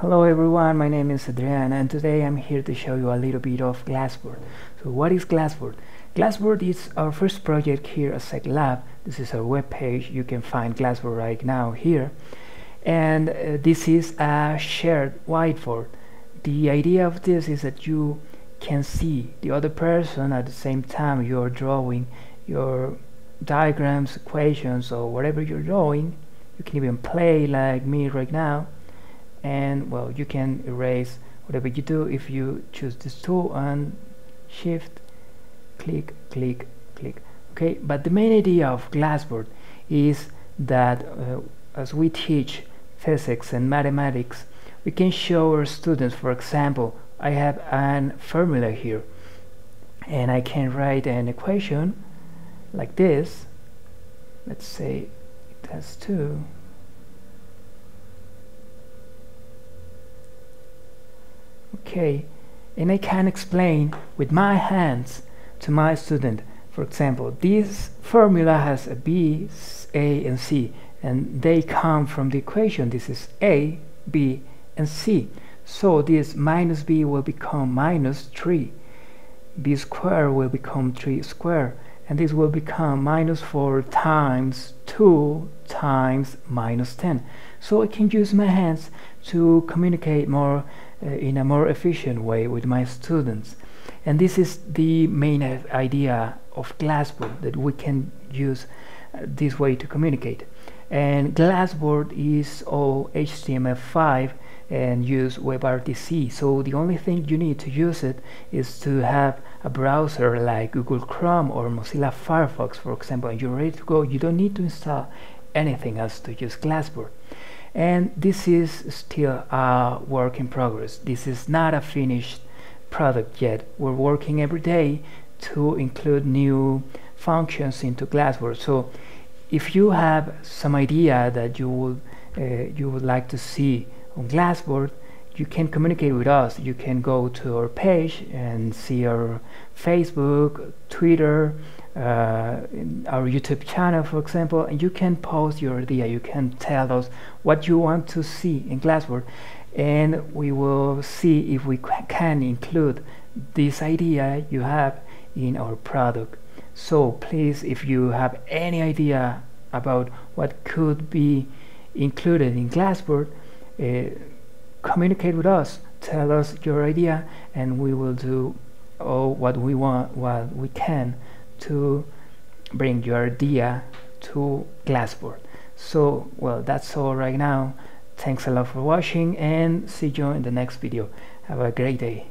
Hello everyone, my name is Adrian and today I'm here to show you a little bit of Glassboard. So what is Glassboard? Glassboard is our first project here at Zehc-Lab. This is our web page. You can find Glassboard right now here. And uh, this is a shared whiteboard. The idea of this is that you can see the other person at the same time you're drawing your diagrams, equations, or whatever you're drawing. You can even play like me right now and well you can erase whatever you do if you choose this tool and shift click click click. Okay but the main idea of glassboard is that uh, as we teach physics and mathematics we can show our students for example I have an formula here and I can write an equation like this. Let's say it has two okay and I can explain with my hands to my student. For example this formula has a b a and c and they come from the equation. This is a b and c. So this minus b will become minus 3 b square will become 3 square and this will become minus 4 times 2 times minus 10 so I can use my hands to communicate more uh, in a more efficient way with my students. And this is the main idea of Glassboard that we can use uh, this way to communicate. And Glassboard is all HTML5 and use WebRTC. So the only thing you need to use it is to have a browser like Google Chrome or Mozilla Firefox for example and you're ready to go. You don't need to install anything else to use Glassboard and this is still a work in progress. This is not a finished product yet. We're working every day to include new functions into Glassboard so if you have some idea that you would uh, you would like to see on Glassboard you can communicate with us. You can go to our page and see our Facebook Twitter uh, our YouTube channel for example and you can post your idea. You can tell us what you want to see in Glassboard and we will see if we can include this idea you have in our product. So please if you have any idea about what could be included in Glassboard uh, communicate with us tell us your idea and we will do all what we want what we can to bring your idea to Glassboard. So well that's all right now. Thanks a lot for watching and see you in the next video. Have a great day